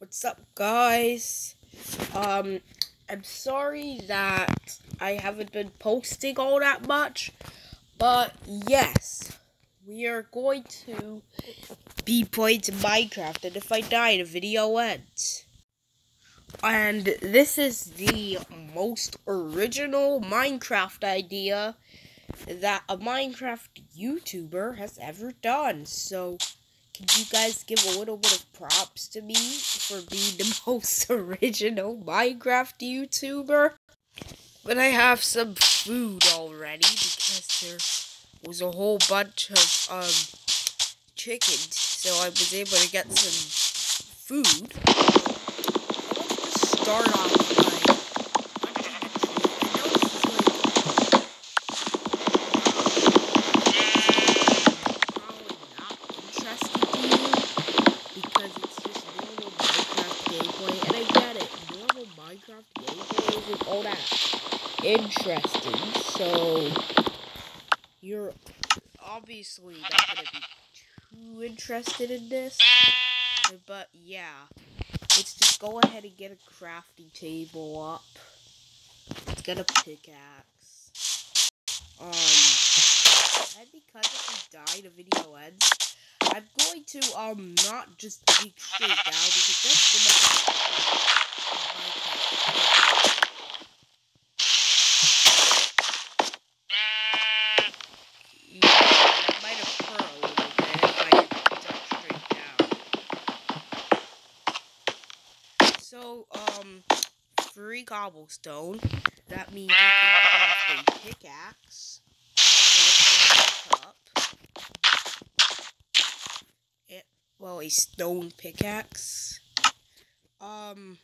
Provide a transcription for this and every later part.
What's up, guys? Um, I'm sorry that I haven't been posting all that much, but yes, we are going to be playing Minecraft, and if I die, the video ends. And this is the most original Minecraft idea that a Minecraft YouTuber has ever done, so can you guys give a little bit of props to me for being the most original Minecraft YouTuber? But I have some food already because there was a whole bunch of um chickens, so I was able to get some food. Start off all that interesting. So you're obviously not gonna be too interested in this. But yeah. Let's just go ahead and get a crafting table up. Let's get a pickaxe. Um and because if we die the video ends, I'm going to um not just dig straight down because that's the So, um, free cobblestone. That means you can craft a pickaxe. It, well, a stone pickaxe. Um,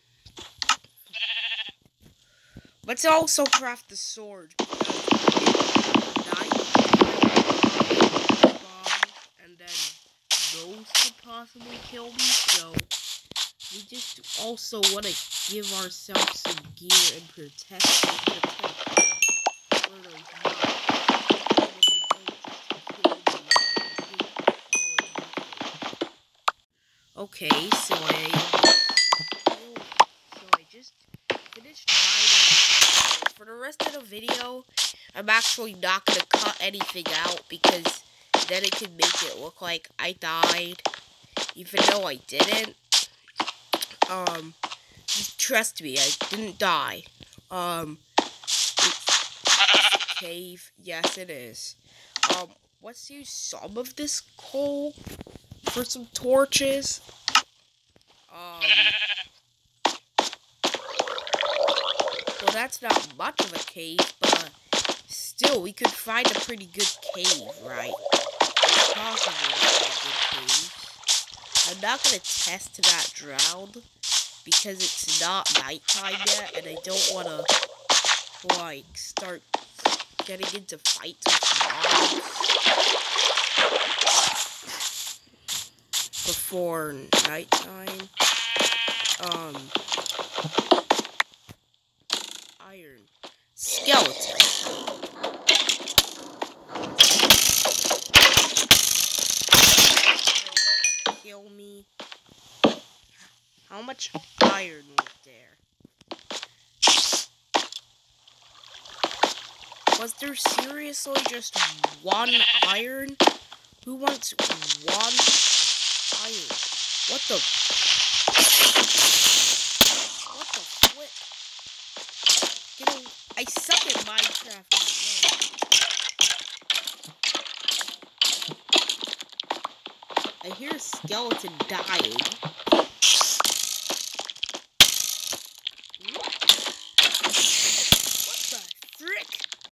let's also craft the sword. And then those could possibly kill me, so we just also want to give ourselves some gear and protect, protect Okay, so I so I just finished my For the rest of the video, I'm actually not gonna cut anything out because then it could make it look like I died, even though I didn't. Um, trust me, I didn't die. Um, cave, yes it is. Um, let's use some of this coal for some torches. Um, well that's not much of a cave, but still, we could find a pretty good cave, right? It's possible to find good. I'm not gonna test that drowned because it's not nighttime yet, and I don't want to, like, start getting into fights with mobs before nighttime. Um, iron. Skeleton. Kill me. How much iron was there? Was there seriously just one iron? Who wants one iron? What the? What the flip? I suck at Minecraft. I hear a skeleton dying.